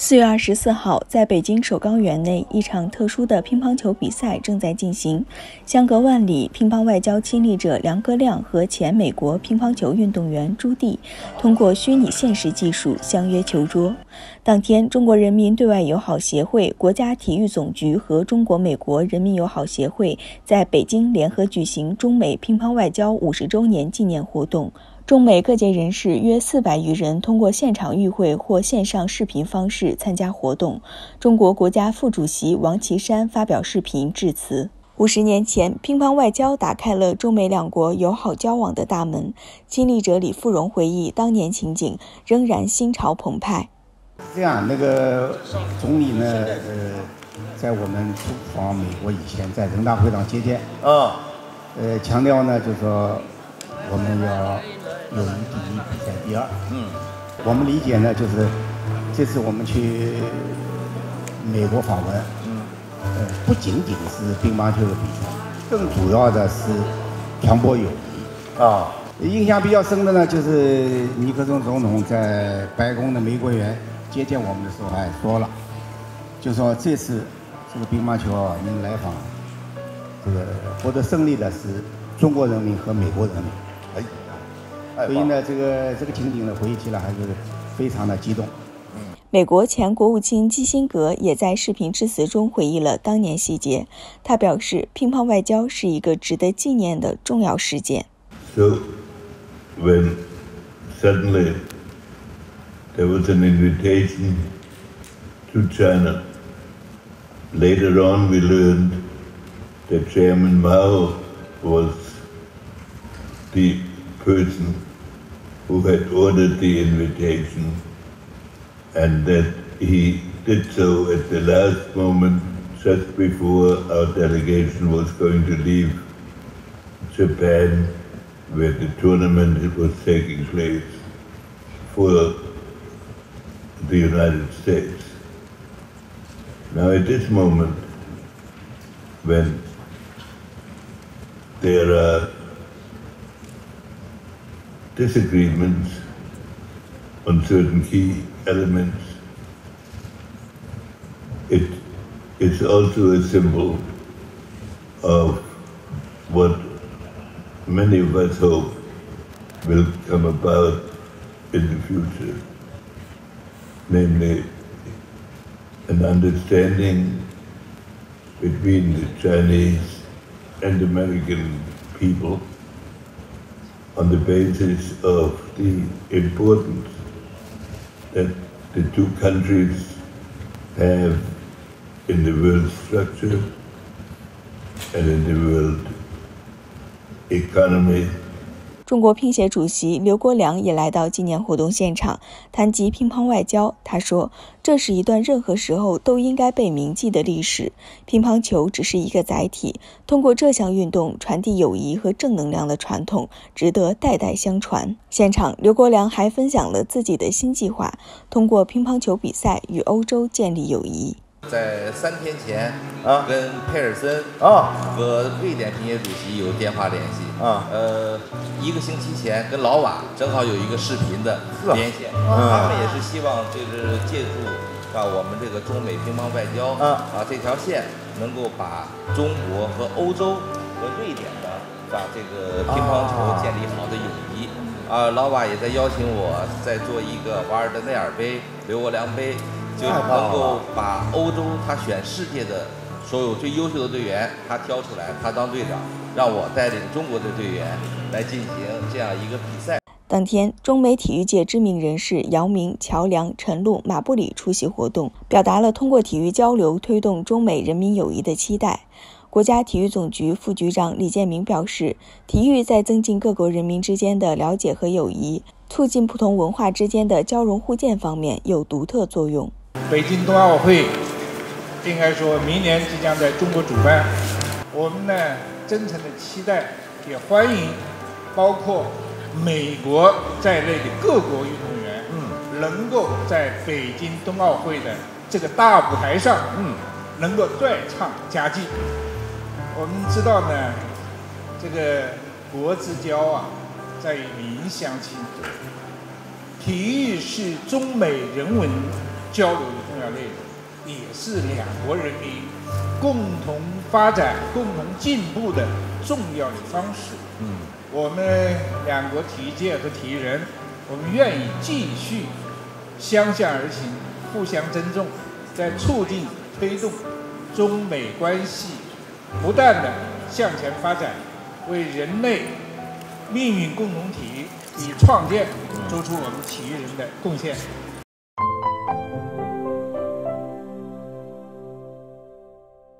四月二十四号，在北京首钢园内，一场特殊的乒乓球比赛正在进行。相隔万里，乒乓外交亲历者梁戈亮和前美国乒乓球运动员朱棣通过虚拟现实技术相约球桌。当天，中国人民对外友好协会、国家体育总局和中国美国人民友好协会在北京联合举行中美乒乓外交五十周年纪念活动。中美各界人士约四百余人通过现场与会或线上视频方式参加活动。中国国家副主席王岐山发表视频致辞。五十年前，乒乓外交打开了中美两国友好交往的大门。亲历者李富荣回忆当年情景，仍然心潮澎湃。这样，那个总理呢？呃，在我们出访美国以前，在人大会上接见，啊，呃，强调呢，就说我们要。友谊第一，比赛第二。嗯，我们理解呢，就是这次我们去美国访问，嗯，呃，不仅仅是乒乓球的比赛，更主要的是传播友谊。啊，印象比较深的呢，就是尼克松总统在白宫的玫瑰园接见我们的时候还说了，就说这次这个乒乓球啊，能来访，这个获得胜利的是中国人民和美国人民。哎。所以呢，这个这个情景呢，回忆起来还是非常的激动。美国前国务卿基辛格也在视频致辞中回忆了当年细节。他表示，乒乓外交是一个值得纪念的重要事件。So when suddenly there was an invitation to China, later on we learned that Chairman Mao was the person. who had ordered the invitation and that he did so at the last moment just before our delegation was going to leave Japan where the tournament was taking place for the United States. Now at this moment when there are disagreements on certain key elements. It is also a symbol of what many of us hope will come about in the future, namely an understanding between the Chinese and American people on the basis of the importance that the two countries have in the world structure and in the world economy 中国乒协主席刘国梁也来到纪念活动现场，谈及乒乓外交。他说：“这是一段任何时候都应该被铭记的历史。乒乓球只是一个载体，通过这项运动传递友谊和正能量的传统，值得代代相传。”现场，刘国梁还分享了自己的新计划：通过乒乓球比赛与欧洲建立友谊。在三天前啊，跟佩尔森啊。和瑞典乒协主席有电话联系。啊，呃，一个星期前跟老瓦正好有一个视频的连线，他们也是希望就是借助啊我们这个中美乒乓外交啊啊这条线，能够把中国和欧洲和瑞典的啊这个乒乓球建立好的友谊。啊，老瓦也在邀请我再做一个瓦尔德内尔杯、刘国梁杯。就能够把欧洲他选世界的所有最优秀的队员，他挑出来，他当队长，让我带领中国的队员来进行这样一个比赛。当天，中美体育界知名人士姚明、乔梁、陈露、马布里出席活动，表达了通过体育交流推动中美人民友谊的期待。国家体育总局副局长李建明表示，体育在增进各国人民之间的了解和友谊，促进不同文化之间的交融互鉴方面有独特作用。北京冬奥会应该说明年即将在中国主办，我们呢真诚的期待，也欢迎包括美国在内的各国运动员，嗯，能够在北京冬奥会的这个大舞台上，嗯，能够再创佳绩。我们知道呢，这个国之交啊，在于民相亲，体育是中美人文。交流的重。要内容，也是两国人民共同发展、共同进步的重要的方式。嗯，我们两国体育界和体育人，我们愿意继续相向而行，互相尊重，在促进、推动中美关系不断的向前发展，为人类命运共同体与创建做出我们体育人的贡献。